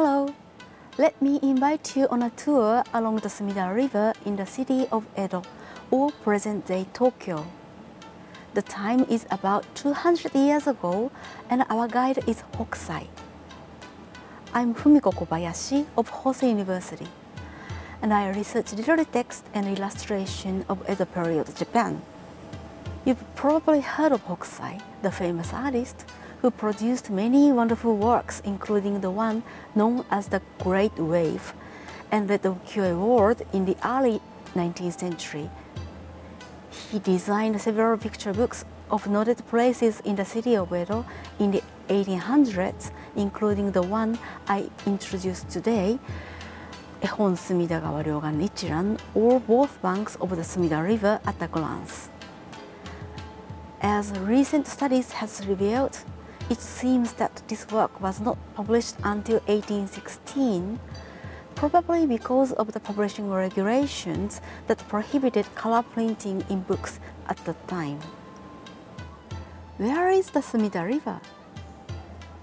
Hello! Let me invite you on a tour along the Sumida River in the city of Edo, or present-day Tokyo. The time is about 200 years ago, and our guide is Hokusai. I'm Fumiko Kobayashi of Hosei University, and I research literary text and illustration of Edo period Japan. You've probably heard of Hokusai, the famous artist who produced many wonderful works, including the one known as the Great Wave and the of QA World in the early 19th century. He designed several picture books of noted places in the city of Edo in the 1800s, including the one I introduced today, Ehon Sumidagawa Ryogan Ichiran, or both banks of the Sumida River at a glance. As recent studies has revealed, it seems that this work was not published until 1816, probably because of the publishing regulations that prohibited color printing in books at the time. Where is the Sumida River?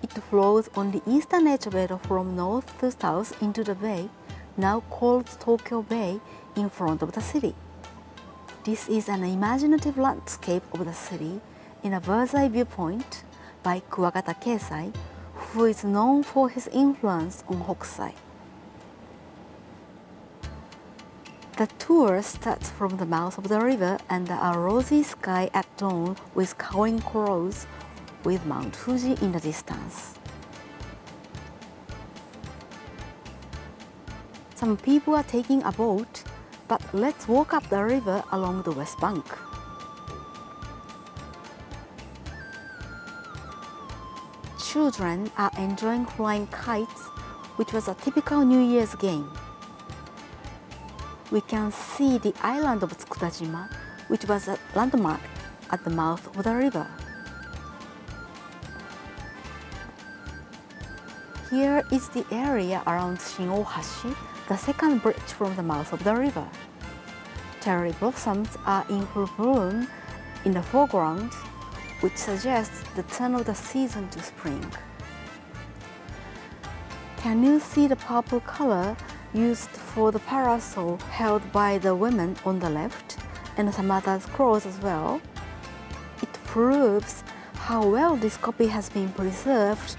It flows on the eastern edge of Edo from north to south into the bay, now called Tokyo Bay, in front of the city. This is an imaginative landscape of the city in a bird's eye viewpoint by Kuwagata Keisai, who is known for his influence on Hokusai. The tour starts from the mouth of the river and a rosy sky at dawn with cawing crows with Mount Fuji in the distance. Some people are taking a boat, but let's walk up the river along the west bank. Children are enjoying flying kites, which was a typical New Year's game. We can see the island of Tsukudajima, which was a landmark at the mouth of the river. Here is the area around Shin-Ohashi, the second bridge from the mouth of the river. Cherry blossoms are in full bloom in the foreground, which suggests the turn of the season to spring. Can you see the purple color used for the parasol held by the women on the left and some other scrolls as well? It proves how well this copy has been preserved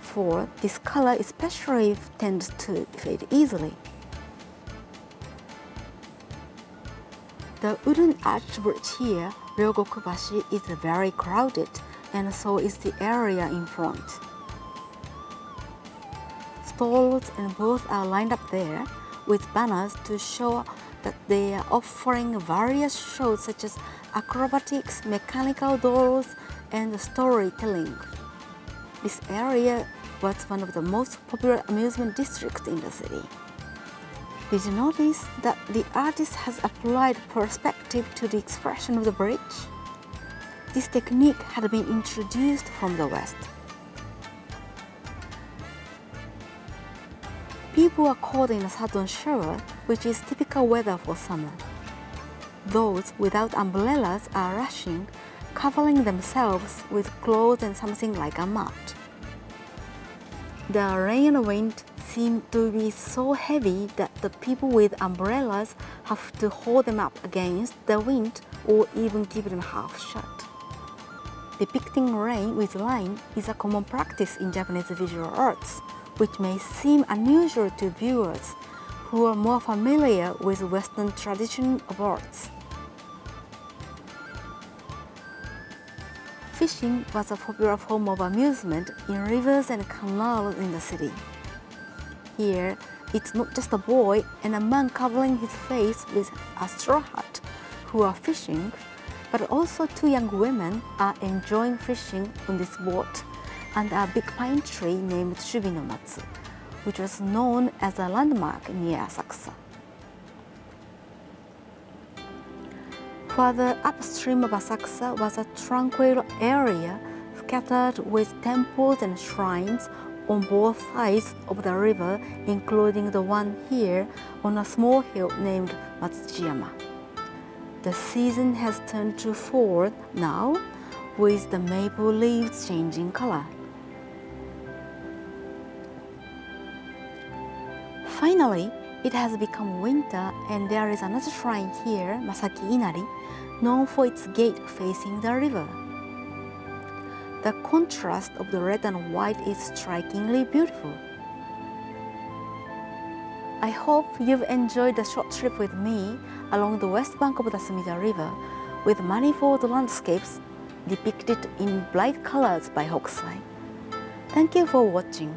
for this color especially tends to fade easily. The wooden arch bridge here, Ryogokubashi, is very crowded and so is the area in front. Stalls and booths are lined up there with banners to show that they are offering various shows such as acrobatics, mechanical dolls, and storytelling. This area was one of the most popular amusement districts in the city. Did you notice that the artist has applied perspective to the expression of the bridge? This technique had been introduced from the West. People are caught in a sudden shower, which is typical weather for summer. Those without umbrellas are rushing, covering themselves with clothes and something like a mat. The rain and wind seem to be so heavy that the people with umbrellas have to hold them up against the wind or even keep them half shut. Depicting rain with line is a common practice in Japanese visual arts, which may seem unusual to viewers who are more familiar with Western tradition of arts. Fishing was a popular form of amusement in rivers and canals in the city. Here, it's not just a boy and a man covering his face with a straw hat who are fishing, but also two young women are enjoying fishing on this boat under a big pine tree named Shubinomatsu, which was known as a landmark near Asakusa. Further upstream of Asakusa was a tranquil area scattered with temples and shrines on both sides of the river, including the one here on a small hill named Matsuchiyama. The season has turned to fall now, with the maple leaves changing color. Finally, it has become winter and there is another shrine here, Masaki Inari, known for its gate facing the river. The contrast of the red and white is strikingly beautiful. I hope you've enjoyed the short trip with me along the west bank of the Sumida River with manifold landscapes depicted in bright colors by Hokusai. Thank you for watching.